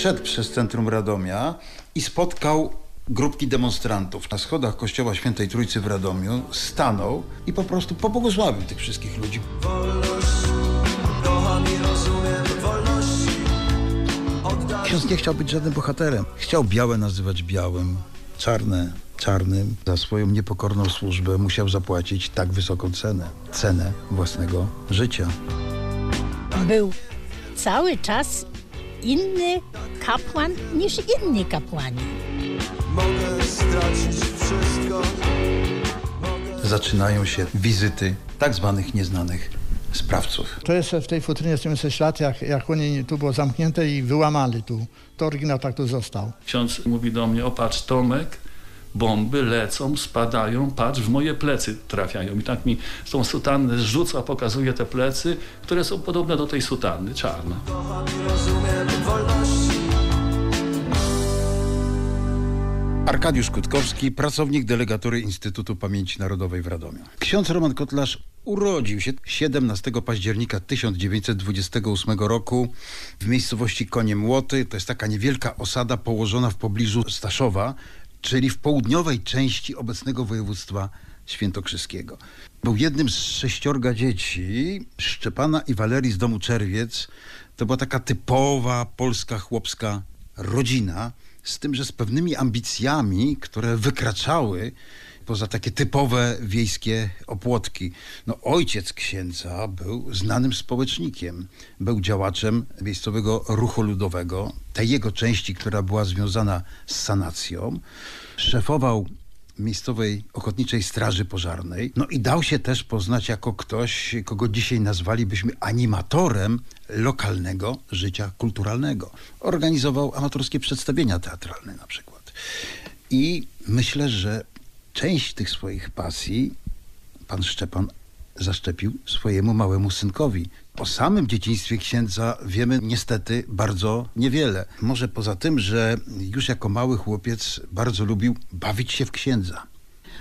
szedł przez centrum Radomia i spotkał grupki demonstrantów na schodach kościoła Świętej Trójcy w Radomiu, stanął i po prostu pobłogosławił tych wszystkich ludzi. Ksiądz nie chciał być żadnym bohaterem. Chciał białe nazywać białym, czarne czarnym. Za swoją niepokorną służbę musiał zapłacić tak wysoką cenę. Cenę własnego życia. Był cały czas inny kapłan niż inni kapłani. Mogę stracić wszystko. Zaczynają się wizyty tak zwanych nieznanych sprawców. To jest w tej futrynie 70 lat, jak, jak oni tu było zamknięte i wyłamali tu. To oryginał tak tu został. Ksiądz mówi do mnie, opatrz Tomek, bomby lecą, spadają, patrz, w moje plecy trafiają. I tak mi tą sutannę zrzuca, pokazuje te plecy, które są podobne do tej sutanny, czarne. Arkadiusz Kutkowski, pracownik delegatury Instytutu Pamięci Narodowej w Radomiu. Ksiądz Roman Kotlarz urodził się 17 października 1928 roku w miejscowości Konie Młoty. To jest taka niewielka osada położona w pobliżu Staszowa, czyli w południowej części obecnego województwa świętokrzyskiego. Był jednym z sześciorga dzieci Szczepana i Walerii z domu Czerwiec. To była taka typowa polska chłopska rodzina, z tym, że z pewnymi ambicjami, które wykraczały poza takie typowe wiejskie opłotki. No, ojciec księdza był znanym społecznikiem, był działaczem miejscowego ruchu ludowego, tej jego części, która była związana z sanacją. Szefował miejscowej ochotniczej straży pożarnej. No i dał się też poznać jako ktoś, kogo dzisiaj nazwalibyśmy animatorem lokalnego życia kulturalnego. Organizował amatorskie przedstawienia teatralne na przykład. I myślę, że część tych swoich pasji pan Szczepan zaszczepił swojemu małemu synkowi. O samym dzieciństwie księdza wiemy niestety bardzo niewiele. Może poza tym, że już jako mały chłopiec bardzo lubił bawić się w księdza.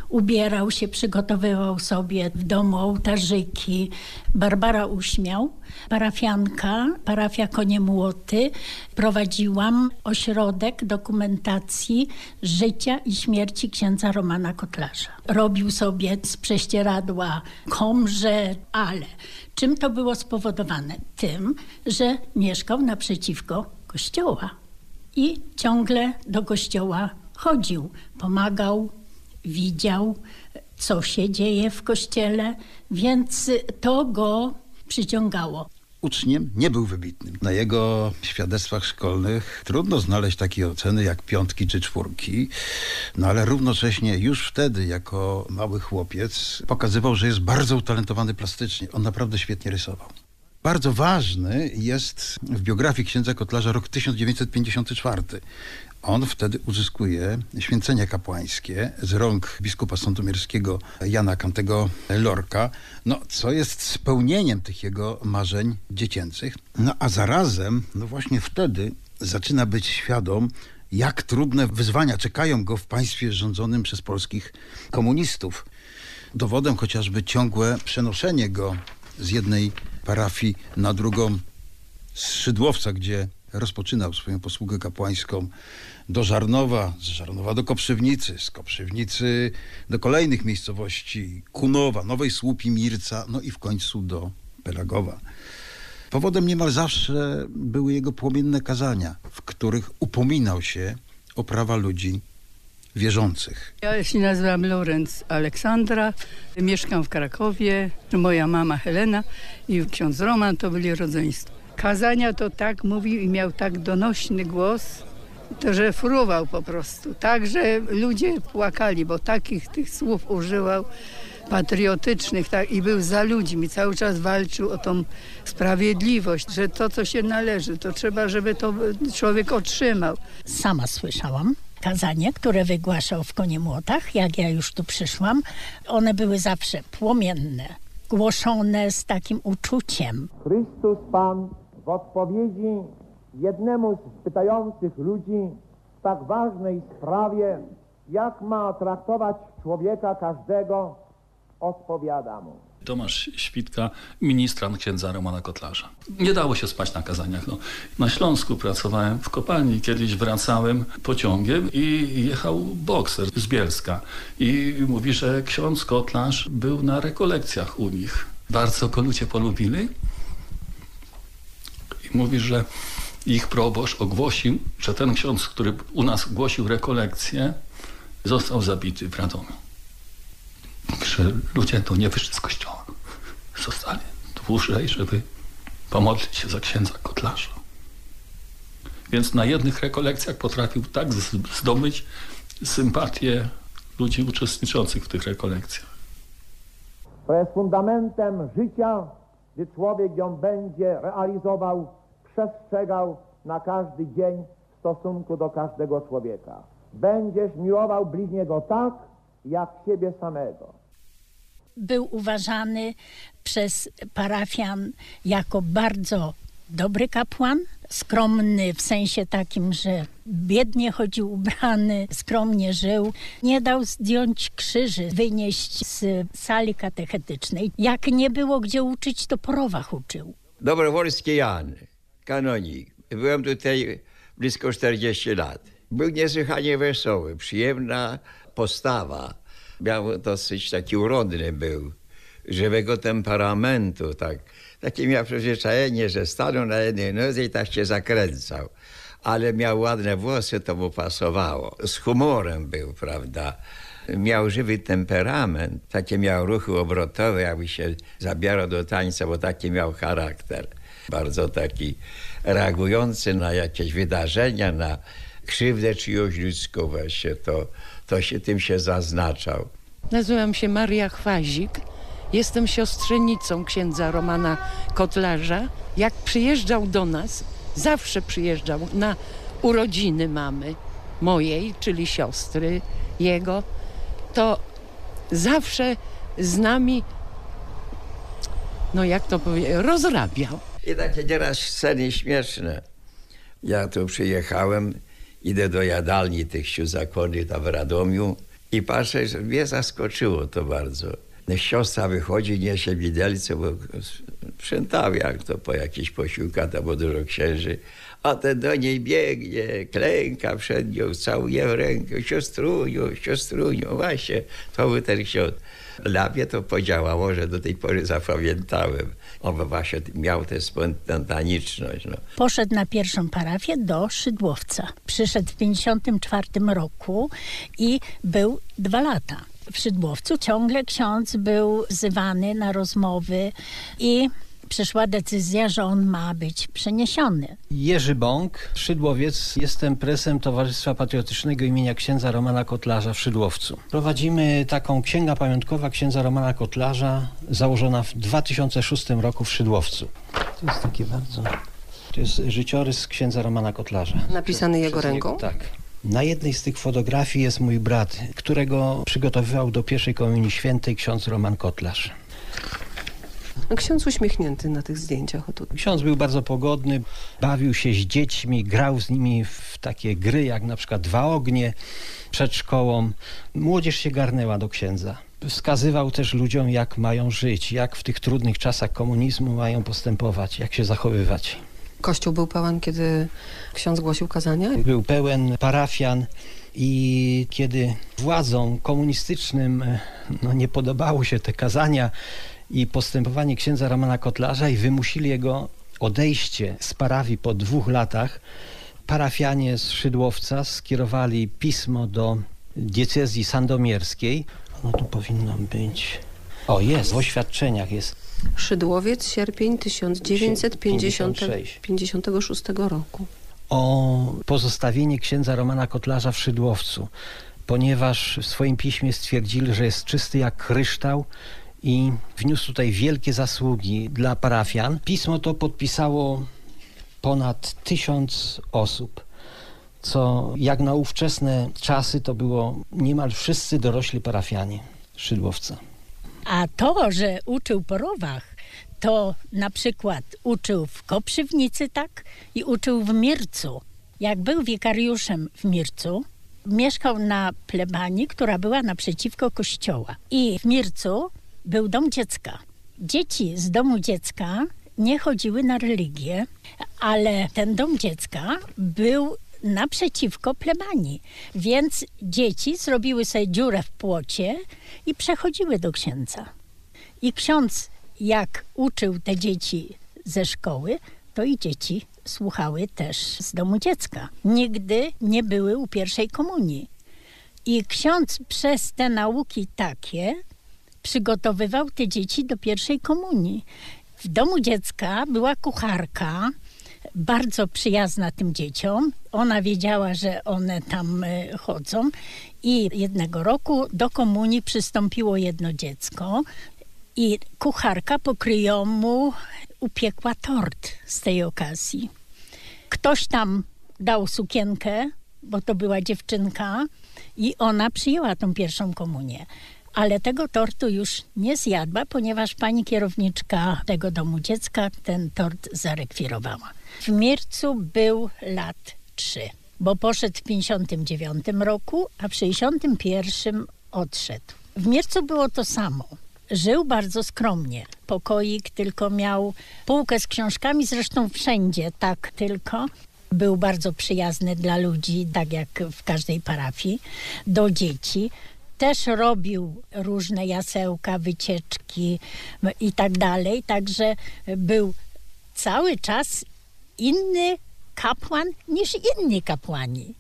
Ubierał się, przygotowywał sobie w domu ołtarzyki. Barbara Uśmiał, parafianka, parafia Konie Młoty. Prowadziłam ośrodek dokumentacji życia i śmierci księdza Romana Kotlarza. Robił sobie z prześcieradła komrze, ale czym to było spowodowane? Tym, że mieszkał naprzeciwko kościoła i ciągle do kościoła chodził, pomagał, widział, co się dzieje w kościele, więc to go przyciągało. Uczniem nie był wybitnym. Na jego świadectwach szkolnych trudno znaleźć takie oceny jak piątki czy czwórki, no ale równocześnie już wtedy, jako mały chłopiec, pokazywał, że jest bardzo utalentowany plastycznie. On naprawdę świetnie rysował. Bardzo ważny jest w biografii księdza Kotlarza rok 1954. On wtedy uzyskuje święcenie kapłańskie z rąk biskupa sandomierskiego Jana Kantego Lorka, no, co jest spełnieniem tych jego marzeń dziecięcych. No a zarazem, no właśnie wtedy zaczyna być świadom, jak trudne wyzwania czekają go w państwie rządzonym przez polskich komunistów. Dowodem chociażby ciągłe przenoszenie go z jednej parafii na drugą z Szydłowca, gdzie rozpoczynał swoją posługę kapłańską do Żarnowa, z Żarnowa do Koprzywnicy, z Koprzywnicy do kolejnych miejscowości Kunowa, Nowej Słupi, Mirca, no i w końcu do Pelagowa. Powodem niemal zawsze były jego płomienne kazania, w których upominał się o prawa ludzi wierzących. Ja się nazywam Lorenz Aleksandra, mieszkam w Krakowie, moja mama Helena i ksiądz Roman to byli rodzeństwo. Kazania to tak mówił i miał tak donośny głos, to że fruwał po prostu. Tak, że ludzie płakali, bo takich tych słów używał patriotycznych tak, i był za ludźmi. Cały czas walczył o tą sprawiedliwość, że to, co się należy, to trzeba, żeby to człowiek otrzymał. Sama słyszałam kazanie, które wygłaszał w Koniemłotach, jak ja już tu przyszłam. One były zawsze płomienne, głoszone z takim uczuciem. Chrystus Pan w odpowiedzi jednemu z pytających ludzi w tak ważnej sprawie, jak ma traktować człowieka każdego, odpowiada mu. Tomasz Świtka, ministrant księdza Romana Kotlarza. Nie dało się spać na kazaniach. No, na Śląsku pracowałem w kopalni, kiedyś wracałem pociągiem i jechał bokser z Bielska. I mówi, że ksiądz Kotlarz był na rekolekcjach u nich. Bardzo go ludzie polubili. I mówi, że ich proboszcz ogłosił, że ten ksiądz, który u nas głosił rekolekcje, został zabity w Radomiu. Że ludzie to nie wyszli z kościoła. Zostali dłużej, żeby pomodlić się za księdza kotlarza. Więc na jednych rekolekcjach potrafił tak zdobyć sympatię ludzi uczestniczących w tych rekolekcjach. To jest fundamentem życia, gdy człowiek ją będzie realizował, przestrzegał na każdy dzień w stosunku do każdego człowieka. Będziesz miłował bliźniego tak, jak siebie samego. Był uważany przez parafian jako bardzo dobry kapłan, skromny w sensie takim, że biednie chodził ubrany, skromnie żył. Nie dał zdjąć krzyży, wynieść z sali katechetycznej. Jak nie było gdzie uczyć, to po rowach uczył. Dobrowolski Jan, kanonik. Byłem tutaj blisko 40 lat. Był niesłychanie wesoły, przyjemna postawa. Miał dosyć taki urodny był, żywego temperamentu, tak. Takie miał przyzwyczajenie, że stanął na jednej nodze i tak się zakręcał. Ale miał ładne włosy, to mu pasowało. Z humorem był, prawda. Miał żywy temperament, takie miał ruchy obrotowe, jakby się zabierał do tańca, bo taki miał charakter. Bardzo taki reagujący na jakieś wydarzenia, na krzywdę czyjąś ludzką właśnie, to, to się tym się zaznaczał. Nazywam się Maria Chwazik. Jestem siostrzenicą księdza Romana Kotlarza. Jak przyjeżdżał do nas, zawsze przyjeżdżał na urodziny mamy mojej, czyli siostry jego, to zawsze z nami, no jak to powiedzieć, rozrabiał. I takie nieraz sceny śmieszne. Ja tu przyjechałem, idę do jadalni tych siózakonnych tam w Radomiu i patrzę, że mnie zaskoczyło to bardzo. Siostra wychodzi, niesie widelce, bo sprzątał jak to po jakichś posiłkach, tam było dużo księży. A ten do niej biegnie, klęka przed nią, całuje w rękę. Siostruniu, siostruniu, właśnie, to był ten ksiądz. Dla mnie to podziałało, że do tej pory zapamiętałem. On właśnie miał tę spontaniczność. No. Poszedł na pierwszą parafię do Szydłowca. Przyszedł w 1954 roku i był dwa lata. W Szydłowcu ciągle ksiądz był wzywany na rozmowy i przyszła decyzja, że on ma być przeniesiony. Jerzy Bąk, Szydłowiec. Jestem presem Towarzystwa Patriotycznego imienia księdza Romana Kotlarza w Szydłowcu. Prowadzimy taką księga pamiątkowa księdza Romana Kotlarza, założona w 2006 roku w Szydłowcu. To jest takie bardzo... To jest życiorys księdza Romana Kotlarza. Napisany jego Przez ręką? tak. Na jednej z tych fotografii jest mój brat, którego przygotowywał do pierwszej komunii świętej ksiądz Roman Kotlarz. Ksiądz uśmiechnięty na tych zdjęciach. O tu. Ksiądz był bardzo pogodny, bawił się z dziećmi, grał z nimi w takie gry, jak na przykład Dwa Ognie przed szkołą. Młodzież się garnęła do księdza. Wskazywał też ludziom, jak mają żyć, jak w tych trudnych czasach komunizmu mają postępować, jak się zachowywać. Kościół był pełen, kiedy ksiądz głosił kazania? Był pełen parafian i kiedy władzom komunistycznym e, no, nie podobało się te kazania i postępowanie księdza Romana Kotlarza i wymusili jego odejście z parafii po dwóch latach, parafianie z Szydłowca skierowali pismo do diecezji sandomierskiej. No tu powinno być... O, jest, w oświadczeniach jest. Szydłowiec, sierpień 1956 56. roku. o pozostawienie księdza Romana Kotlarza w Szydłowcu, ponieważ w swoim piśmie stwierdzili, że jest czysty jak kryształ i wniósł tutaj wielkie zasługi dla parafian. Pismo to podpisało ponad tysiąc osób, co jak na ówczesne czasy to było niemal wszyscy dorośli parafianie Szydłowca. A to, że uczył po rowach, to na przykład uczył w Koprzywnicy, tak? I uczył w Mircu. Jak był wikariuszem w Mircu, mieszkał na plebanii, która była naprzeciwko kościoła. I w Mircu był dom dziecka. Dzieci z domu dziecka nie chodziły na religię, ale ten dom dziecka był naprzeciwko plebanii, więc dzieci zrobiły sobie dziurę w płocie i przechodziły do księdza. I ksiądz, jak uczył te dzieci ze szkoły, to i dzieci słuchały też z domu dziecka. Nigdy nie były u pierwszej komunii. I ksiądz przez te nauki takie przygotowywał te dzieci do pierwszej komunii. W domu dziecka była kucharka, bardzo przyjazna tym dzieciom. Ona wiedziała, że one tam e, chodzą. I jednego roku do komunii przystąpiło jedno dziecko i kucharka pokryjomu upiekła tort z tej okazji. Ktoś tam dał sukienkę, bo to była dziewczynka i ona przyjęła tą pierwszą komunię. Ale tego tortu już nie zjadła, ponieważ pani kierowniczka tego domu dziecka ten tort zarekwirowała. W Mircu był lat trzy, bo poszedł w 59 roku, a w 61 odszedł. W Mircu było to samo. Żył bardzo skromnie. Pokoik tylko miał półkę z książkami, zresztą wszędzie tak tylko. Był bardzo przyjazny dla ludzi, tak jak w każdej parafii, do dzieci. Też robił różne jasełka, wycieczki i tak dalej. Także był cały czas inny kapłan niż inni kapłani.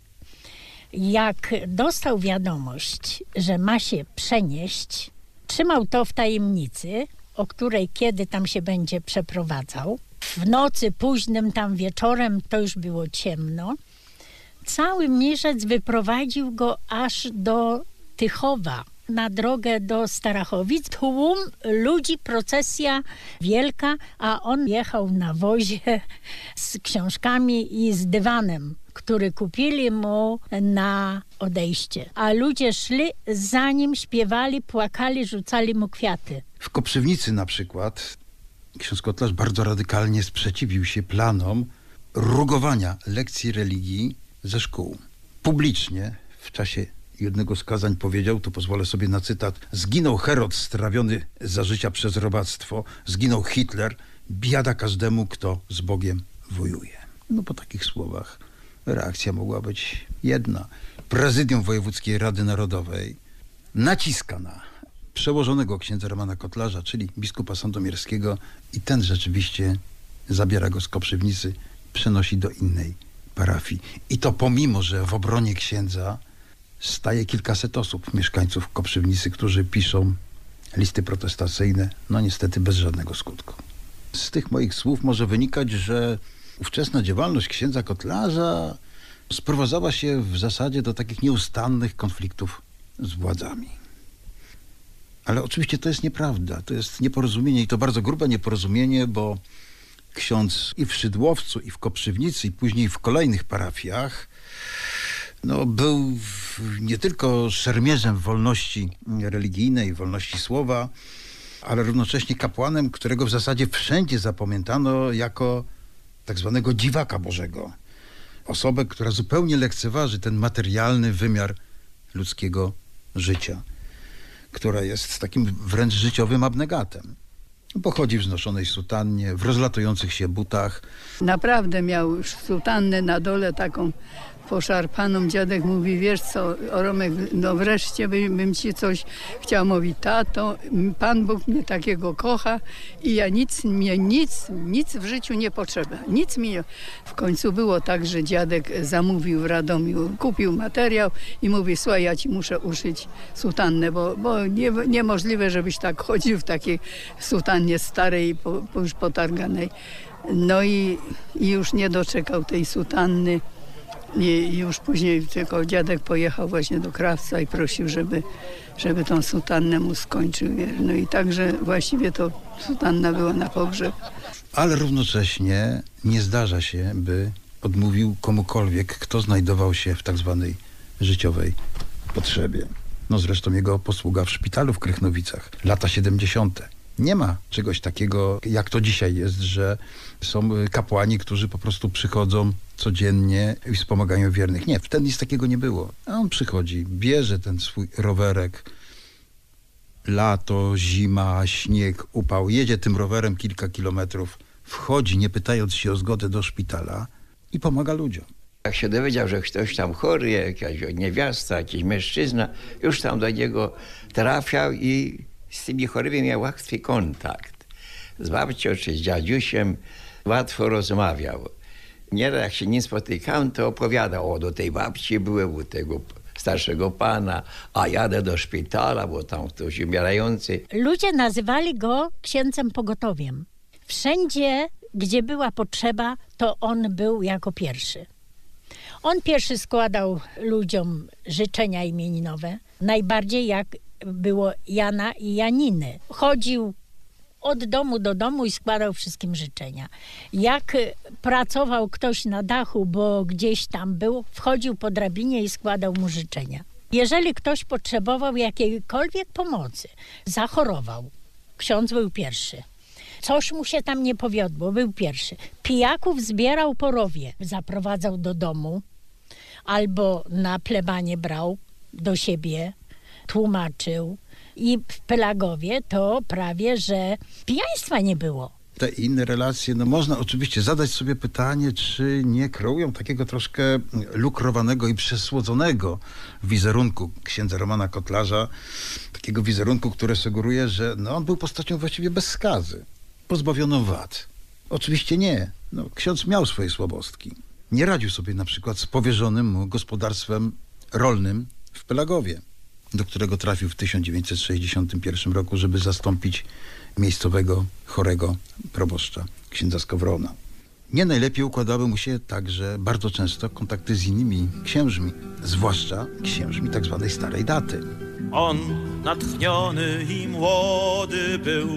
Jak dostał wiadomość, że ma się przenieść, trzymał to w tajemnicy, o której kiedy tam się będzie przeprowadzał. W nocy, późnym tam wieczorem, to już było ciemno. Cały mieszec wyprowadził go aż do Tychowa, na drogę do Starachowic. Tłum ludzi, procesja wielka, a on jechał na wozie z książkami i z dywanem, który kupili mu na odejście. A ludzie szli za nim, śpiewali, płakali, rzucali mu kwiaty. W Koprzywnicy na przykład ksiądz Kotlarz bardzo radykalnie sprzeciwił się planom rugowania lekcji religii ze szkół. Publicznie w czasie jednego z kazań powiedział, tu pozwolę sobie na cytat, zginął Herod strawiony za życia przez robactwo, zginął Hitler, biada każdemu, kto z Bogiem wojuje. No po takich słowach reakcja mogła być jedna. Prezydium Wojewódzkiej Rady Narodowej naciska na przełożonego księdza Romana Kotlarza, czyli biskupa sandomierskiego i ten rzeczywiście zabiera go z Koprzywnicy, przenosi do innej parafii. I to pomimo, że w obronie księdza staje kilkaset osób, mieszkańców Koprzywnicy, którzy piszą listy protestacyjne, no niestety bez żadnego skutku. Z tych moich słów może wynikać, że ówczesna działalność księdza Kotlarza sprowadzała się w zasadzie do takich nieustannych konfliktów z władzami. Ale oczywiście to jest nieprawda, to jest nieporozumienie i to bardzo grube nieporozumienie, bo ksiądz i w Szydłowcu, i w Koprzywnicy, i później w kolejnych parafiach no, był nie tylko szermierzem wolności religijnej, wolności słowa, ale równocześnie kapłanem, którego w zasadzie wszędzie zapamiętano jako tak zwanego dziwaka Bożego. Osobę, która zupełnie lekceważy ten materialny wymiar ludzkiego życia, która jest takim wręcz życiowym abnegatem. Pochodzi w znoszonej sutannie, w rozlatujących się butach. Naprawdę miał sutannę na dole taką poszarpaną. Dziadek mówi, wiesz co, Romek, no wreszcie by, bym ci coś chciał. Mówi, tato, Pan Bóg mnie takiego kocha i ja nic, mnie nic, nic w życiu nie potrzeba. Nic mi nie... W końcu było tak, że dziadek zamówił w Radomiu, kupił materiał i mówi, słuchaj, ja ci muszę uszyć sutannę, bo, bo nie, niemożliwe, żebyś tak chodził w takiej sutannie starej, po już potarganej. No i, i już nie doczekał tej sutanny. I już później tylko dziadek pojechał właśnie do krawca i prosił, żeby, żeby tą sutannę mu skończył. No i także właściwie to sutanna była na pogrzeb. Ale równocześnie nie zdarza się, by odmówił komukolwiek, kto znajdował się w tak zwanej życiowej potrzebie. No zresztą jego posługa w szpitalu w Krychnowicach, lata 70. Nie ma czegoś takiego, jak to dzisiaj jest, że są kapłani, którzy po prostu przychodzą codziennie i wspomagają wiernych. Nie, wtedy nic takiego nie było. A on przychodzi, bierze ten swój rowerek, Lato, zima, śnieg, upał. Jedzie tym rowerem kilka kilometrów, wchodzi, nie pytając się o zgodę do szpitala i pomaga ludziom. Jak się dowiedział, że ktoś tam chory, jakaś niewiasta, jakiś mężczyzna, już tam do niego trafiał i z tymi chorymi miał łatwy kontakt. Z babcią czy z dziadziusiem łatwo rozmawiał. Nieraz jak się nie spotykałem, to opowiadał, o do tej babci byłem, u tego starszego pana, a jadę do szpitala, bo tam ktoś umierający. Ludzie nazywali go księdzem pogotowiem. Wszędzie, gdzie była potrzeba, to on był jako pierwszy. On pierwszy składał ludziom życzenia imieninowe, najbardziej jak było Jana i Janiny. Chodził od domu do domu i składał wszystkim życzenia. Jak y, pracował ktoś na dachu, bo gdzieś tam był, wchodził po drabinie i składał mu życzenia. Jeżeli ktoś potrzebował jakiejkolwiek pomocy, zachorował, ksiądz był pierwszy. Coś mu się tam nie powiodło, był pierwszy. Pijaków zbierał po rowie, zaprowadzał do domu albo na plebanie brał do siebie, tłumaczył. I w Pelagowie to prawie, że pijaństwa nie było. Te inne relacje, no można oczywiście zadać sobie pytanie, czy nie kreują takiego troszkę lukrowanego i przesłodzonego wizerunku księdza Romana Kotlarza, takiego wizerunku, który sugeruje, że no, on był postacią właściwie bez skazy, pozbawioną wad. Oczywiście nie. No, ksiądz miał swoje słabostki. Nie radził sobie na przykład z powierzonym mu gospodarstwem rolnym w Pelagowie, do którego trafił w 1961 roku, żeby zastąpić miejscowego chorego proboszcza, księdza Skowrona. Nie najlepiej układały mu się także bardzo często kontakty z innymi księżmi, zwłaszcza księżmi tak zwanej starej daty. On natchniony i młody był,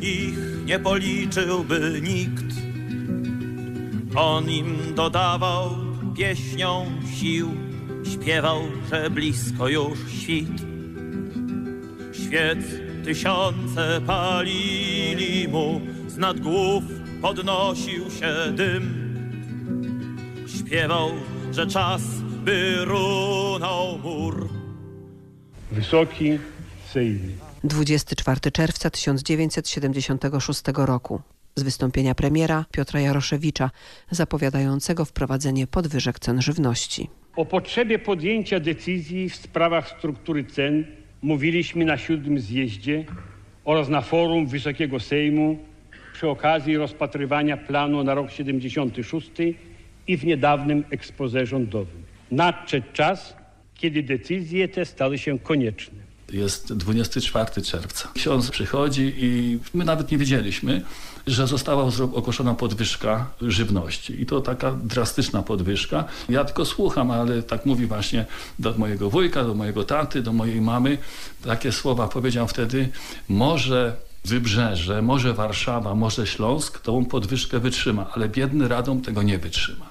ich nie policzyłby nikt. On im dodawał pieśnią sił, śpiewał, że blisko już świt. Świec tysiące palili mu, z nad głów podnosił się dym. Śpiewał, że czas by runął mur. Wysoki Sejmie. 24 czerwca 1976 roku. Z wystąpienia premiera Piotra Jaroszewicza, zapowiadającego wprowadzenie podwyżek cen żywności. O potrzebie podjęcia decyzji w sprawach struktury cen mówiliśmy na siódmym zjeździe oraz na forum Wysokiego Sejmu przy okazji rozpatrywania planu na rok 76 i w niedawnym ekspoze rządowym. Nadszedł czas, kiedy decyzje te stały się konieczne. Jest 24 czerwca. Ksiądz przychodzi i my nawet nie wiedzieliśmy, że została ogłoszona podwyżka żywności. I to taka drastyczna podwyżka. Ja tylko słucham, ale tak mówi właśnie do mojego wujka, do mojego taty, do mojej mamy. Takie słowa powiedział wtedy, może Wybrzeże, może Warszawa, może Śląsk tą podwyżkę wytrzyma, ale biedny Radom tego nie wytrzyma.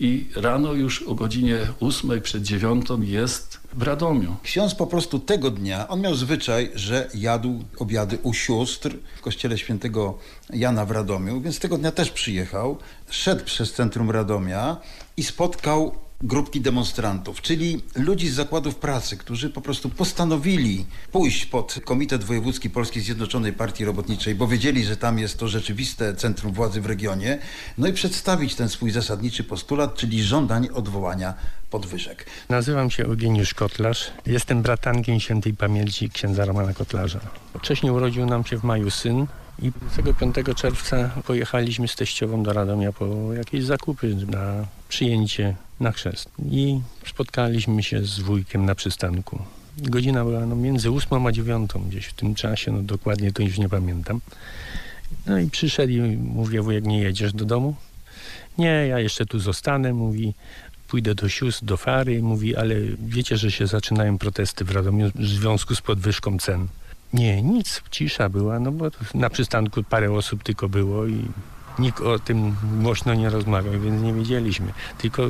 I rano już o godzinie ósmej przed dziewiątą jest w Radomiu. Ksiądz po prostu tego dnia, on miał zwyczaj, że jadł obiady u sióstr w kościele świętego Jana w Radomiu, więc tego dnia też przyjechał, szedł przez centrum Radomia i spotkał grupki demonstrantów, czyli ludzi z zakładów pracy, którzy po prostu postanowili pójść pod Komitet Wojewódzki Polskiej Zjednoczonej Partii Robotniczej, bo wiedzieli, że tam jest to rzeczywiste centrum władzy w regionie, no i przedstawić ten swój zasadniczy postulat, czyli żądanie odwołania podwyżek. Nazywam się Eugeniusz Kotlarz. Jestem bratankiem świętej pamięci księdza Romana Kotlarza. Wcześniej urodził nam się w maju syn i 5 czerwca pojechaliśmy z teściową do Radomia po jakieś zakupy na przyjęcie na chrzest. I spotkaliśmy się z wujkiem na przystanku. Godzina była no, między 8 a 9 gdzieś w tym czasie, no dokładnie to już nie pamiętam. No i przyszedł i mówię, wujek, nie jedziesz do domu? Nie, ja jeszcze tu zostanę, mówi, pójdę do sióstr, do fary, mówi, ale wiecie, że się zaczynają protesty w Radomiu w związku z podwyżką cen. Nie, nic, cisza była, no bo na przystanku parę osób tylko było i nikt o tym głośno nie rozmawiał, więc nie wiedzieliśmy. Tylko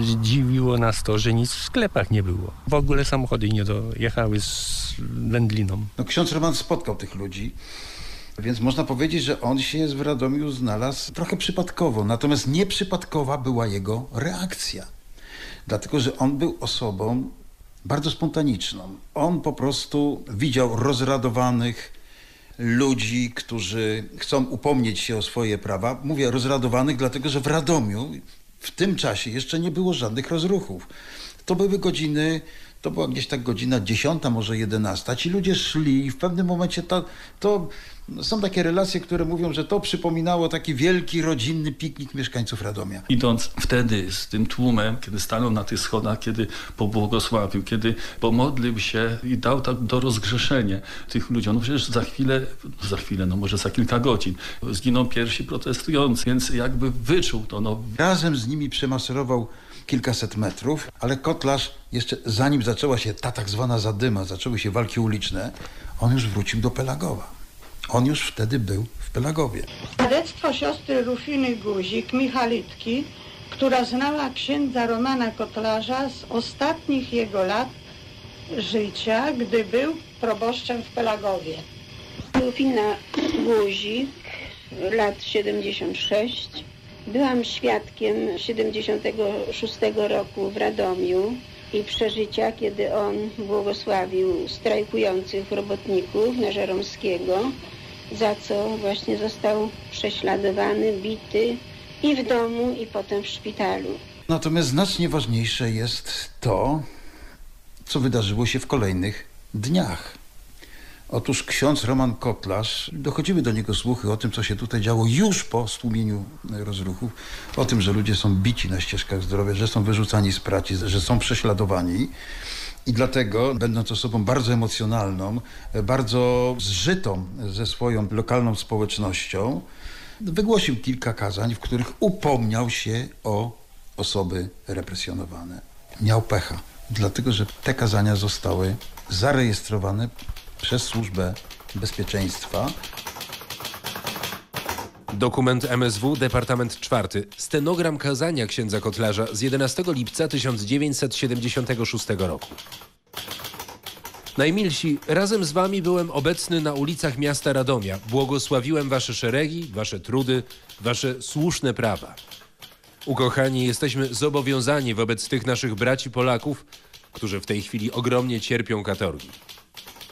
zdziwiło nas to, że nic w sklepach nie było. W ogóle samochody nie dojechały z wędliną. No, ksiądz Roman spotkał tych ludzi, więc można powiedzieć, że on się w Radomiu znalazł trochę przypadkowo. Natomiast nieprzypadkowa była jego reakcja. Dlatego, że on był osobą bardzo spontaniczną. On po prostu widział rozradowanych ludzi, którzy chcą upomnieć się o swoje prawa. Mówię rozradowanych, dlatego że w Radomiu w tym czasie jeszcze nie było żadnych rozruchów. To były godziny, to była gdzieś tak godzina dziesiąta, może jedenasta. Ci ludzie szli i w pewnym momencie to, to są takie relacje, które mówią, że to przypominało taki wielki rodzinny piknik mieszkańców Radomia. Idąc wtedy z tym tłumem, kiedy stanął na tych schodach, kiedy pobłogosławił, kiedy pomodlił się i dał tak do rozgrzeszenia tych ludziom. No przecież za chwilę, za chwilę, no może za kilka godzin zginą pierwsi protestujący, więc jakby wyczuł to. No. Razem z nimi przemaszerował kilkaset metrów, ale kotlarz jeszcze zanim zaczęła się ta tak zwana zadyma, zaczęły się walki uliczne, on już wrócił do Pelagowa. On już wtedy był w Pelagowie. Świadectwo siostry Rufiny Guzik, Michalitki, która znała księdza Romana Kotlarza z ostatnich jego lat życia, gdy był proboszczem w Pelagowie. Rufina Guzik, lat 76. Byłam świadkiem 76 roku w Radomiu i przeżycia, kiedy on błogosławił strajkujących robotników na Żeromskiego, za co właśnie został prześladowany, bity i w domu, i potem w szpitalu. Natomiast znacznie ważniejsze jest to, co wydarzyło się w kolejnych dniach. Otóż ksiądz Roman Kotlarz, dochodziły do niego słuchy o tym, co się tutaj działo już po stłumieniu rozruchów, o tym, że ludzie są bici na ścieżkach zdrowia, że są wyrzucani z pracy, że są prześladowani. I dlatego, będąc osobą bardzo emocjonalną, bardzo zżytą ze swoją lokalną społecznością, wygłosił kilka kazań, w których upomniał się o osoby represjonowane. Miał pecha, dlatego że te kazania zostały zarejestrowane przez Służbę Bezpieczeństwa. Dokument MSW, Departament 4. Stenogram kazania księdza Kotlarza z 11 lipca 1976 roku. Najmilsi, razem z wami byłem obecny na ulicach miasta Radomia. Błogosławiłem wasze szeregi, wasze trudy, wasze słuszne prawa. Ukochani, jesteśmy zobowiązani wobec tych naszych braci Polaków, którzy w tej chwili ogromnie cierpią katorgi.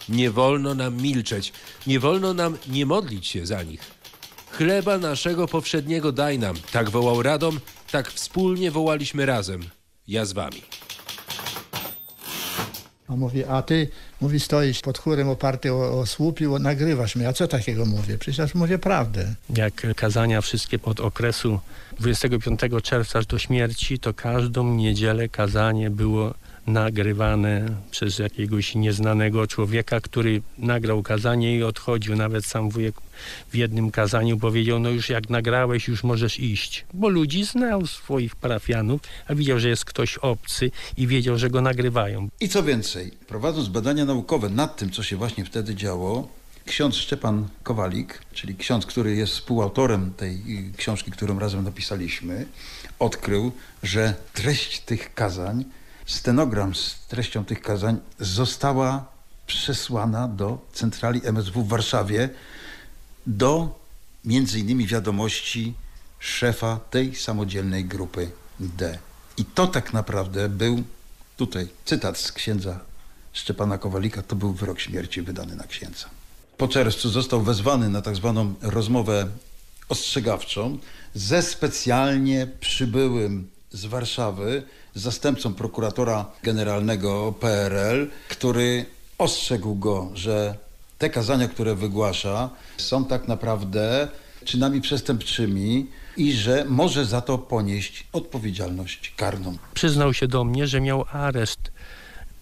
Nie wolno nam milczeć, nie wolno nam nie modlić się za nich. Chleba naszego powszedniego daj nam. Tak wołał Radom, tak wspólnie wołaliśmy razem. Ja z wami. On mówi, a ty, mówi, stoisz pod chórem oparty o, o słup i nagrywasz mnie. A co takiego mówię? Przecież mówię prawdę. Jak kazania wszystkie od okresu 25 czerwca aż do śmierci, to każdą niedzielę kazanie było nagrywane przez jakiegoś nieznanego człowieka, który nagrał kazanie i odchodził. Nawet sam wujek w jednym kazaniu powiedział, no już jak nagrałeś, już możesz iść. Bo ludzi znał swoich parafianów, a widział, że jest ktoś obcy i wiedział, że go nagrywają. I co więcej, prowadząc badania naukowe nad tym, co się właśnie wtedy działo, ksiądz Szczepan Kowalik, czyli ksiądz, który jest współautorem tej y, książki, którą razem napisaliśmy, odkrył, że treść tych kazań, stenogram z treścią tych kazań została przesłana do centrali MSW w Warszawie do między innymi wiadomości szefa tej samodzielnej grupy D. I to tak naprawdę był tutaj cytat z księdza Szczepana Kowalika, to był wyrok śmierci wydany na księdza. Po czerwcu został wezwany na tak zwaną rozmowę ostrzegawczą ze specjalnie przybyłym z Warszawy zastępcą prokuratora generalnego PRL, który ostrzegł go, że te kazania, które wygłasza, są tak naprawdę czynami przestępczymi i że może za to ponieść odpowiedzialność karną. Przyznał się do mnie, że miał areszt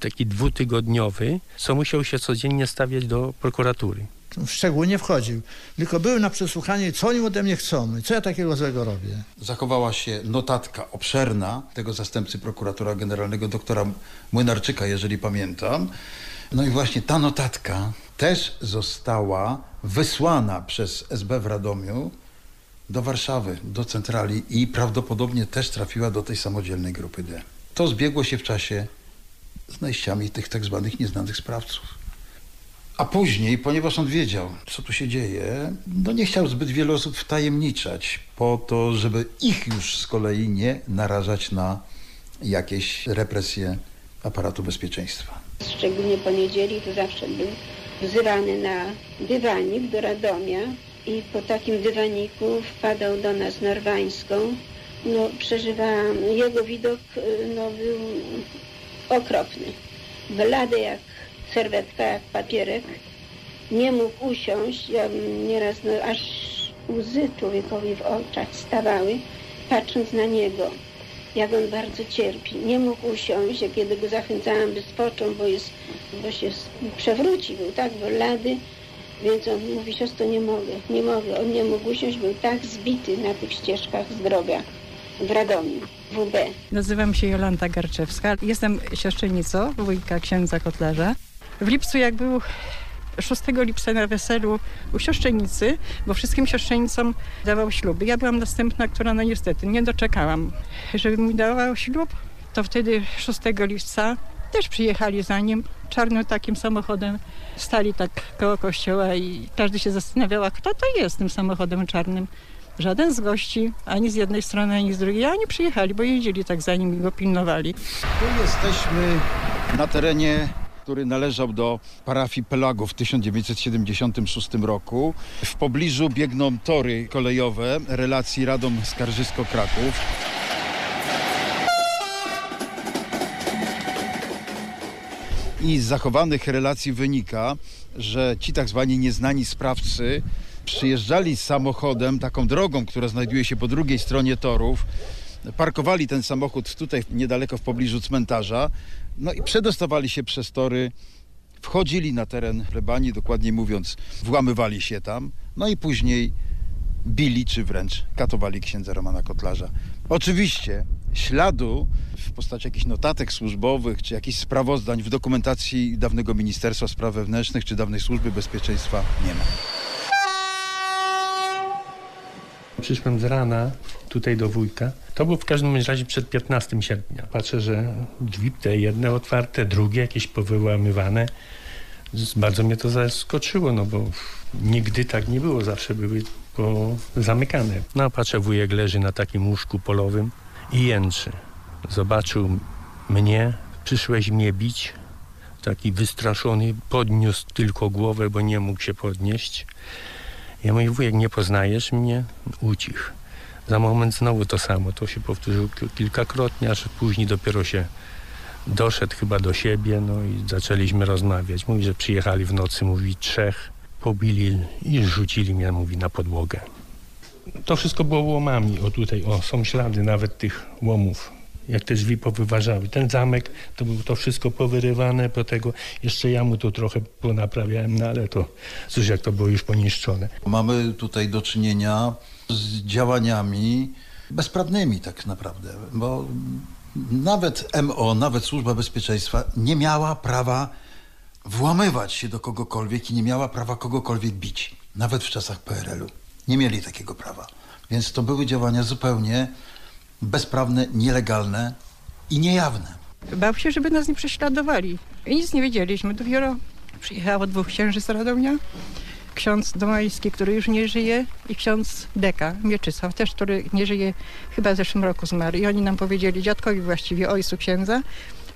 taki dwutygodniowy, co musiał się codziennie stawiać do prokuratury. W szczegóły nie wchodził. Tylko był na przesłuchanie co oni ode mnie chcą? Co ja takiego złego robię? Zachowała się notatka obszerna tego zastępcy prokuratora generalnego doktora Młynarczyka, jeżeli pamiętam. No i właśnie ta notatka też została wysłana przez SB w Radomiu do Warszawy, do centrali i prawdopodobnie też trafiła do tej samodzielnej grupy D. To zbiegło się w czasie z najściami tych tak zwanych nieznanych sprawców. A później, ponieważ on wiedział, co tu się dzieje, no nie chciał zbyt wiele osób wtajemniczać po to, żeby ich już z kolei nie narażać na jakieś represje aparatu bezpieczeństwa. Szczególnie po niedzieli to zawsze był wzywany na dywanik do Radomia i po takim dywaniku wpadał do nas Norwańską. No, przeżywałam, jego widok y, no, był okropny. Blady jak serwetka, jak papierek. Nie mógł usiąść. Ja nieraz no, aż łzy człowiekowi w oczach stawały, patrząc na niego jak on bardzo cierpi. Nie mógł usiąść, a kiedy go zachęcałam, by spoczął, bo, jest, bo się przewrócił, był tak blady, więc on mówi, siostro, nie mogę, nie mogę. On nie mógł usiąść, był tak zbity na tych ścieżkach z droga w Radomiu, WB. Nazywam się Jolanta Garczewska. Jestem siostrzenicą wujka księdza Kotlarza. W lipcu, jak był 6 lipca na weselu u siostrzenicy, bo wszystkim siostrzenicom dawał śluby. Ja byłam następna, która no niestety nie doczekałam, żeby mi dawał ślub. To wtedy 6 lipca też przyjechali za nim czarnym takim samochodem. Stali tak koło kościoła i każdy się zastanawiała, kto to jest tym samochodem czarnym. Żaden z gości, ani z jednej strony, ani z drugiej. A oni przyjechali, bo jeździli tak za nim i go pilnowali. Tu jesteśmy na terenie który należał do parafii Pelagów w 1976 roku. W pobliżu biegną tory kolejowe relacji Radom-Skarżysko-Kraków. I z zachowanych relacji wynika, że ci tak zwani nieznani sprawcy przyjeżdżali samochodem taką drogą, która znajduje się po drugiej stronie torów, parkowali ten samochód tutaj niedaleko w pobliżu cmentarza, no i przedostawali się przez tory, wchodzili na teren plebanii, dokładnie mówiąc, włamywali się tam, no i później bili czy wręcz katowali księdza Romana Kotlarza. Oczywiście śladu w postaci jakichś notatek służbowych czy jakichś sprawozdań w dokumentacji dawnego Ministerstwa Spraw Wewnętrznych czy dawnej Służby Bezpieczeństwa nie ma. Przyszłem z rana tutaj do wujka. To było w każdym razie przed 15 sierpnia. Patrzę, że drzwi te jedne otwarte, drugie jakieś powyłamywane. Bardzo mnie to zaskoczyło, no bo nigdy tak nie było. Zawsze były zamykane. No patrzę, wujek leży na takim łóżku polowym i jęczy. Zobaczył mnie, przyszłeś mnie bić. Taki wystraszony, podniósł tylko głowę, bo nie mógł się podnieść. Ja mówię, wujek, nie poznajesz mnie? Ucich. Za moment znowu to samo. To się powtórzyło kilkakrotnie, aż później dopiero się doszedł chyba do siebie, no i zaczęliśmy rozmawiać. Mówi, że przyjechali w nocy, mówi, trzech, pobili i rzucili mnie, mówi, na podłogę. To wszystko było łomami, o tutaj, o, są ślady nawet tych łomów jak te drzwi powyważały. Ten zamek, to było to wszystko powyrywane, po tego jeszcze ja mu to trochę ponaprawiałem, no ale to cóż, jak to było już poniszczone. Mamy tutaj do czynienia z działaniami bezprawnymi tak naprawdę, bo nawet MO, nawet Służba Bezpieczeństwa nie miała prawa włamywać się do kogokolwiek i nie miała prawa kogokolwiek bić. Nawet w czasach PRL-u. Nie mieli takiego prawa. Więc to były działania zupełnie bezprawne, nielegalne i niejawne. Bał się, żeby nas nie prześladowali. I nic nie wiedzieliśmy. Dopiero przyjechało dwóch księży z Radomia. Ksiądz Domański, który już nie żyje i ksiądz Deka, Mieczysław, też, który nie żyje, chyba w zeszłym roku zmarł. I oni nam powiedzieli, dziadkowi właściwie, ojcu księdza,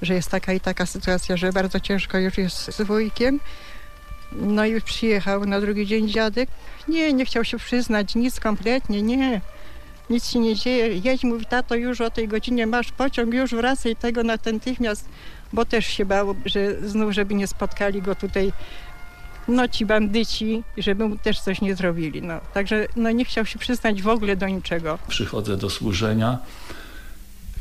że jest taka i taka sytuacja, że bardzo ciężko już jest z wujkiem. No i przyjechał na drugi dzień dziadek. Nie, nie chciał się przyznać, nic kompletnie, nie nic się nie dzieje. Jedź, mówi, tato, już o tej godzinie masz pociąg, już wracaj tego natychmiast, bo też się bał, że znów, żeby nie spotkali go tutaj no ci bandyci, żeby mu też coś nie zrobili. No. Także no, nie chciał się przyznać w ogóle do niczego. Przychodzę do służenia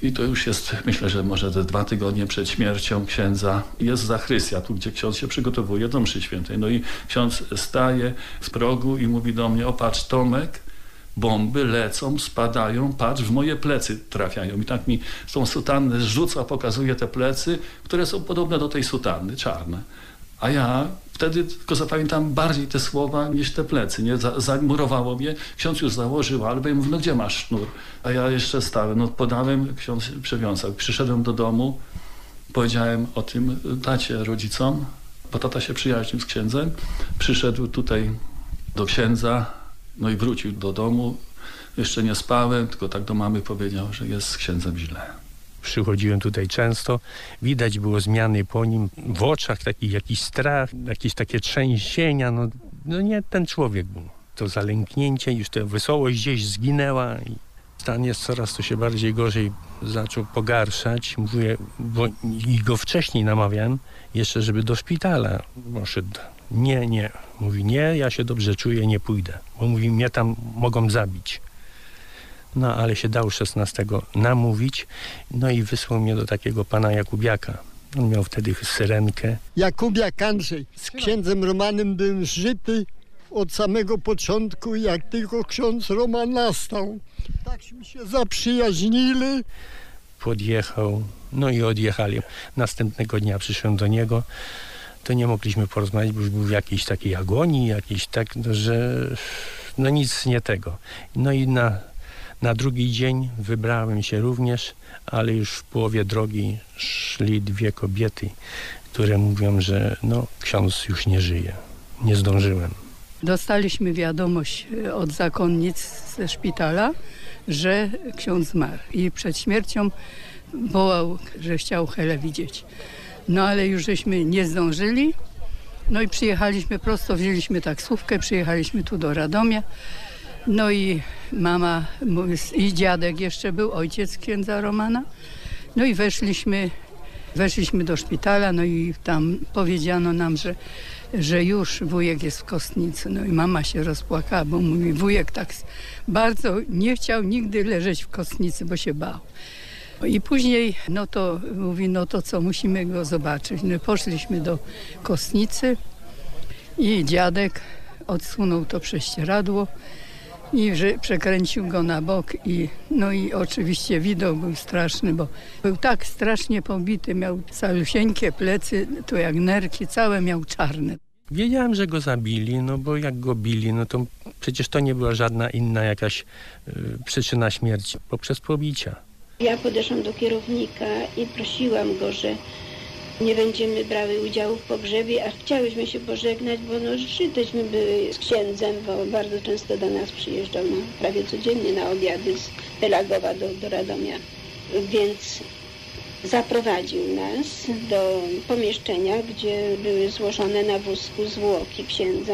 i to już jest, myślę, że może te dwa tygodnie przed śmiercią księdza. Jest zachrystia, tu gdzie ksiądz się przygotowuje do mszy świętej. No i ksiądz staje w progu i mówi do mnie, opatrz Tomek, bomby lecą, spadają, patrz, w moje plecy trafiają. I tak mi tą sutannę zrzuca, pokazuje te plecy, które są podobne do tej sutanny, czarne. A ja wtedy tylko zapamiętam bardziej te słowa niż te plecy. Nie? Zamurowało mnie. Ksiądz już założył albę i mówi, no gdzie masz sznur? A ja jeszcze stałem. No podałem, ksiądz przywiązał. Przyszedłem do domu, powiedziałem o tym tacie rodzicom, bo tata się przyjaźnił z księdzem. Przyszedł tutaj do księdza, no i wrócił do domu. Jeszcze nie spałem, tylko tak do mamy powiedział, że jest z księdzem źle. Przychodziłem tutaj często, widać było zmiany po nim, w oczach taki jakiś strach, jakieś takie trzęsienia, no, no nie ten człowiek był. To zalęknięcie, już ta wesołość gdzieś zginęła i stan jest coraz to się bardziej gorzej zaczął pogarszać. Mówię, bo i go wcześniej namawiałem jeszcze, żeby do szpitala poszedł. Nie, nie. Mówi, nie, ja się dobrze czuję, nie pójdę. Bo mówi, mnie tam mogą zabić. No, ale się dał 16 namówić, no i wysłał mnie do takiego pana Jakubiaka. On miał wtedy syrenkę. Jakubiak Andrzej. Z księdzem Romanem byłem zżyty od samego początku, jak tylko ksiądz Roman nastał. Takśmy się zaprzyjaźnili. Podjechał, no i odjechali. Następnego dnia przyszedłem do niego, to nie mogliśmy porozmawiać, bo już był w jakiejś takiej agonii, jakiejś tak, że no nic nie tego. No i na, na drugi dzień wybrałem się również, ale już w połowie drogi szli dwie kobiety, które mówią, że no ksiądz już nie żyje. Nie zdążyłem. Dostaliśmy wiadomość e, od zakonnic ze szpitala, że ksiądz zmarł i przed śmiercią wołał, że chciał Helę widzieć. No ale już żeśmy nie zdążyli. No i przyjechaliśmy prosto, wzięliśmy taksówkę, przyjechaliśmy tu do Radomia. No i mama i dziadek jeszcze był, ojciec księdza Romana. No i weszliśmy, weszliśmy do szpitala, no i tam powiedziano nam, że, że już wujek jest w kostnicy. No i mama się rozpłakała, bo mówi, wujek tak bardzo nie chciał nigdy leżeć w kostnicy, bo się bał. I później, no to mówi, no to co, musimy go zobaczyć. No poszliśmy do kostnicy i dziadek odsunął to prześcieradło i że przekręcił go na bok i no i oczywiście widok był straszny, bo był tak strasznie pobity, miał calusieńkie plecy, to jak nerki, całe miał czarne. Wiedziałem, że go zabili, no bo jak go bili, no to przecież to nie była żadna inna jakaś y, przyczyna śmierci poprzez pobicia. Ja podeszłam do kierownika i prosiłam go, że nie będziemy brały udziału w pogrzebie, a chciałyśmy się pożegnać, bo no żyteśmy były z księdzem, bo bardzo często do nas przyjeżdżał no, prawie codziennie na obiady z Pelagowa do, do Radomia. Więc zaprowadził nas do pomieszczenia, gdzie były złożone na wózku zwłoki księdza.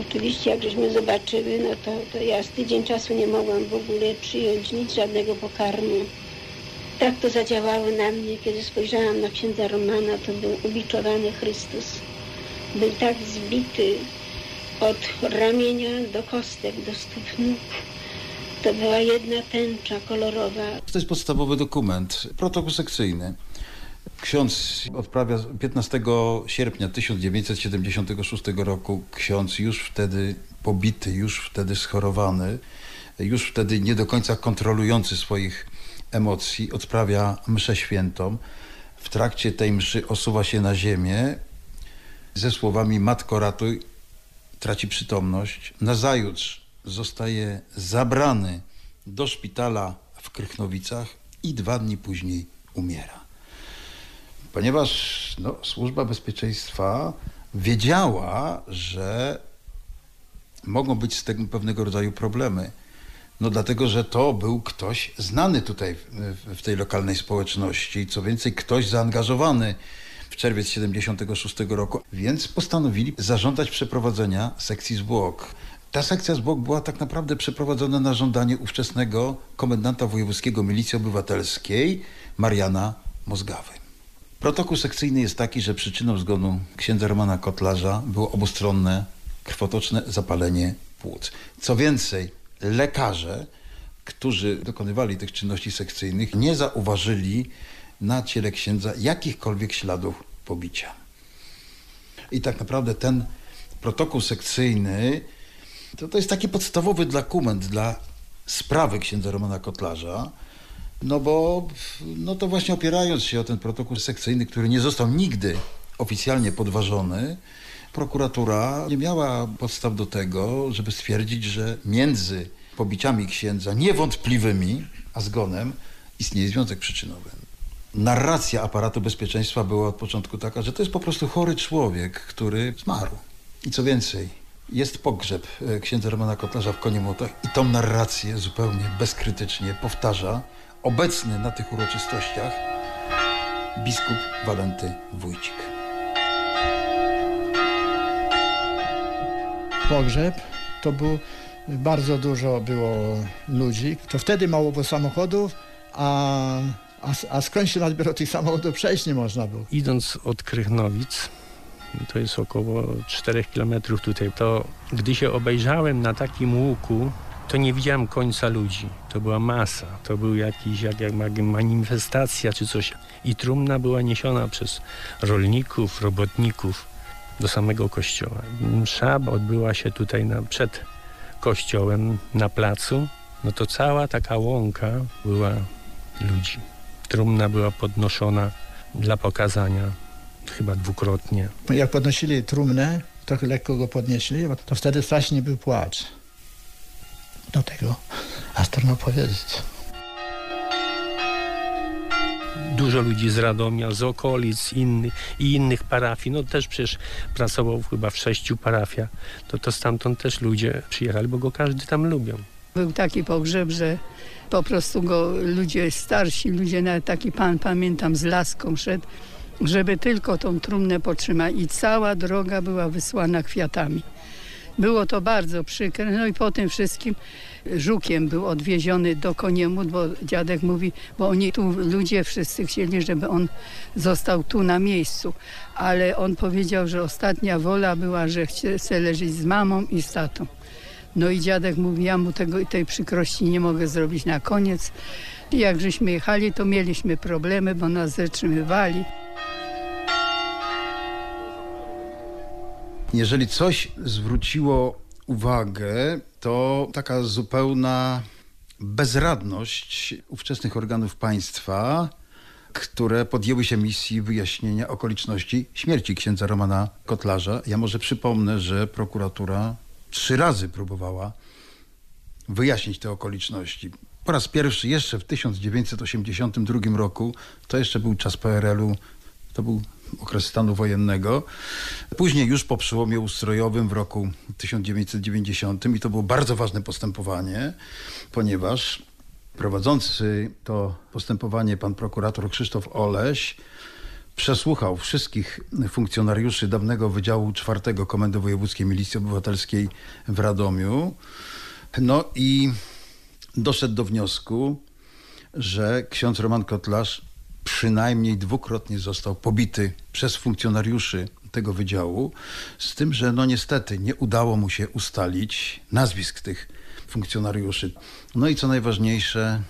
Oczywiście jak żeśmy zobaczyły, no to, to ja z tydzień czasu nie mogłam w ogóle przyjąć nic, żadnego pokarmu. Tak to zadziałało na mnie, kiedy spojrzałam na księdza Romana, to był ubiczowany Chrystus. Był tak zbity od ramienia do kostek, do stóp nóg. To była jedna tęcza kolorowa. To jest podstawowy dokument, protokół sekcyjny. Ksiądz odprawia 15 sierpnia 1976 roku. Ksiądz już wtedy pobity, już wtedy schorowany, już wtedy nie do końca kontrolujący swoich emocji, odprawia mszę świętą. W trakcie tej mszy osuwa się na ziemię ze słowami Matko ratuj, traci przytomność. Nazajutrz zostaje zabrany do szpitala w Krychnowicach i dwa dni później umiera. Ponieważ no, służba bezpieczeństwa wiedziała, że mogą być z tego pewnego rodzaju problemy. No dlatego, że to był ktoś znany tutaj w, w tej lokalnej społeczności, co więcej ktoś zaangażowany w czerwiec 76 roku, więc postanowili zażądać przeprowadzenia sekcji zwłok. Ta sekcja zwłok była tak naprawdę przeprowadzona na żądanie ówczesnego komendanta wojewódzkiego Milicji Obywatelskiej Mariana Mozgawy. Protokół sekcyjny jest taki, że przyczyną zgonu księdza Romana Kotlarza było obustronne krwotoczne zapalenie płuc. Co więcej, lekarze, którzy dokonywali tych czynności sekcyjnych, nie zauważyli na ciele księdza jakichkolwiek śladów pobicia. I tak naprawdę ten protokół sekcyjny to, to jest taki podstawowy dokument dla sprawy księdza Romana Kotlarza, no bo no to właśnie opierając się o ten protokół sekcyjny, który nie został nigdy oficjalnie podważony, prokuratura nie miała podstaw do tego, żeby stwierdzić, że między pobiciami księdza niewątpliwymi, a zgonem istnieje związek przyczynowy. Narracja aparatu bezpieczeństwa była od początku taka, że to jest po prostu chory człowiek, który zmarł. I co więcej, jest pogrzeb księdza Romana Kotlarza w Koniemłotach i tą narrację zupełnie bezkrytycznie powtarza obecny na tych uroczystościach biskup Walenty Wójcik. Pogrzeb to był, bardzo dużo było ludzi. To wtedy mało było samochodów, a, a, a skąd się dopiero tych samochodów przejść nie można było. Idąc od Krychnowic, to jest około 4 km tutaj, to gdy się obejrzałem na takim łuku, to nie widziałem końca ludzi. To była masa, to był jakiś jak, jak manifestacja czy coś. I trumna była niesiona przez rolników, robotników do samego kościoła. Msza odbyła się tutaj na, przed kościołem na placu. No to cała taka łąka była ludzi. Trumna była podnoszona dla pokazania chyba dwukrotnie. Jak podnosili trumnę, trochę lekko go podnieśli, to wtedy strasznie był płacz. Do tego, a trudno powiedzieć. Dużo ludzi z Radomia, z okolic inny, i innych parafii. No też przecież pracował chyba w sześciu parafiach. To, to stamtąd też ludzie przyjechali, bo go każdy tam lubią. Był taki pogrzeb, że po prostu go ludzie starsi, ludzie, nawet taki pan, pamiętam, z laską szedł, żeby tylko tą trumnę potrzymać i cała droga była wysłana kwiatami. Było to bardzo przykre. No i po tym wszystkim żukiem był odwieziony do Koniemu, bo dziadek mówi, bo oni tu ludzie wszyscy chcieli, żeby on został tu na miejscu. Ale on powiedział, że ostatnia wola była, że chce leżeć z mamą i z tatą. No i dziadek mówi, ja mu tego, tej przykrości nie mogę zrobić na koniec. I jak żeśmy jechali, to mieliśmy problemy, bo nas zatrzymywali. Jeżeli coś zwróciło uwagę, to taka zupełna bezradność ówczesnych organów państwa, które podjęły się misji wyjaśnienia okoliczności śmierci księdza Romana Kotlarza. Ja może przypomnę, że prokuratura trzy razy próbowała wyjaśnić te okoliczności. Po raz pierwszy jeszcze w 1982 roku, to jeszcze był czas PRL-u, to był okres stanu wojennego. Później już po przełomie ustrojowym w roku 1990 i to było bardzo ważne postępowanie, ponieważ prowadzący to postępowanie pan prokurator Krzysztof Oleś przesłuchał wszystkich funkcjonariuszy dawnego Wydziału czwartego Komendy Wojewódzkiej Milicji Obywatelskiej w Radomiu. No i doszedł do wniosku, że ksiądz Roman Kotlarz przynajmniej dwukrotnie został pobity przez funkcjonariuszy tego wydziału, z tym, że no niestety nie udało mu się ustalić nazwisk tych funkcjonariuszy. No i co najważniejsze,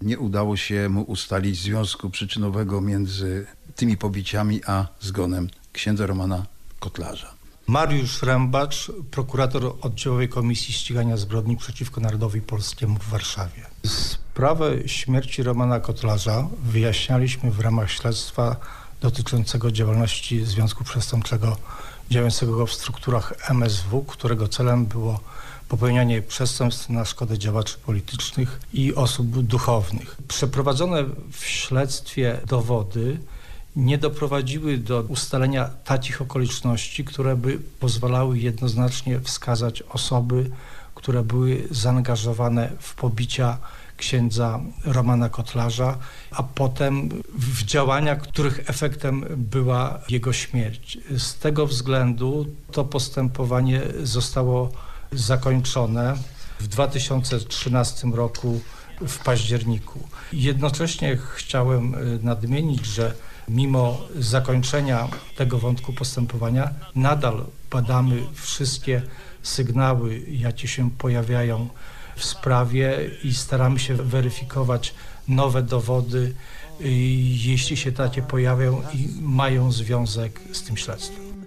nie udało się mu ustalić związku przyczynowego między tymi pobiciami a zgonem księdza Romana Kotlarza. Mariusz Rębacz, prokurator oddziałowej Komisji Ścigania Zbrodni przeciwko Narodowi Polskiemu w Warszawie. Sprawę śmierci Romana Kotlarza wyjaśnialiśmy w ramach śledztwa dotyczącego działalności Związku Przestępczego działającego w strukturach MSW, którego celem było popełnianie przestępstw na szkodę działaczy politycznych i osób duchownych. Przeprowadzone w śledztwie dowody nie doprowadziły do ustalenia takich okoliczności, które by pozwalały jednoznacznie wskazać osoby, które były zaangażowane w pobicia księdza Romana Kotlarza, a potem w działania, których efektem była jego śmierć. Z tego względu to postępowanie zostało zakończone w 2013 roku w październiku. Jednocześnie chciałem nadmienić, że mimo zakończenia tego wątku postępowania nadal badamy wszystkie sygnały, jakie się pojawiają w sprawie i staramy się weryfikować nowe dowody, jeśli się takie pojawią i mają związek z tym śledztwem.